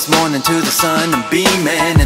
this morning to the sun, I'm beaming.